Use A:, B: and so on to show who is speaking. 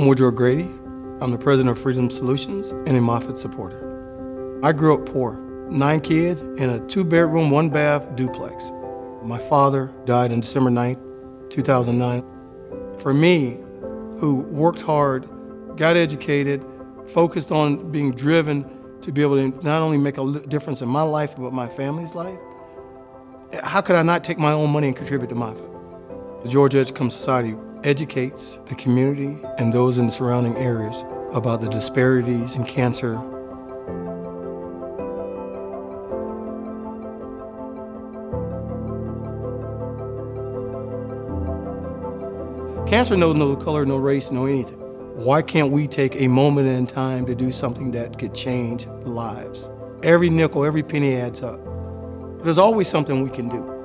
A: I'm Woodrow Grady. I'm the president of Freedom Solutions and a Moffitt supporter. I grew up poor, nine kids in a two bedroom, one bath duplex. My father died on December 9, 2009. For me, who worked hard, got educated, focused on being driven to be able to not only make a difference in my life, but my family's life, how could I not take my own money and contribute to Moffitt? The George Edgecomb Society educates the community and those in the surrounding areas about the disparities in cancer. Cancer knows no color, no race, no anything. Why can't we take a moment in time to do something that could change lives? Every nickel, every penny adds up. There's always something we can do.